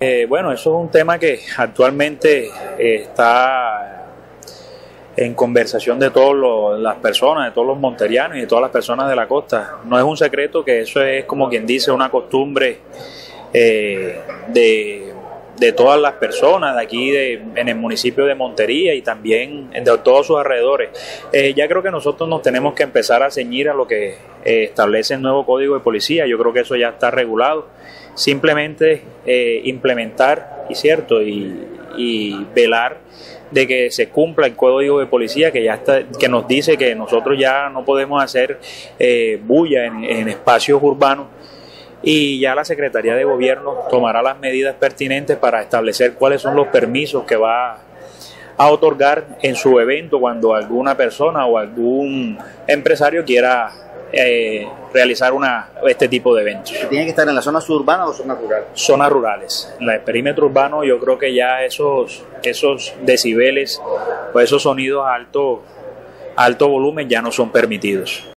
Eh, bueno, eso es un tema que actualmente está en conversación de todas las personas, de todos los monterianos y de todas las personas de la costa. No es un secreto que eso es como quien dice una costumbre eh, de, de, todas las personas de aquí de, en el municipio de Montería y también de todos sus alrededores. Eh, ya creo que nosotros nos tenemos que empezar a ceñir a lo que eh, establece el nuevo código de policía. Yo creo que eso ya está regulado. Simplemente eh, implementar y cierto y, velar de que se cumpla el código de policía que ya está, que nos dice que nosotros ya no podemos hacer bulla en, en, espacios urbanos y ya la Secretaría de Gobierno tomará las medidas pertinentes para establecer cuáles son los permisos que va a otorgar en su evento cuando alguna persona o algún empresario quiera eh, realizar una, este tipo de eventos. ¿Tiene que estar en la zona suburbana o zona rural? Zonas rurales. En el perímetro urbano yo creo que ya esos, esos decibeles o esos sonidos a alto, alto volumen ya no son permitidos.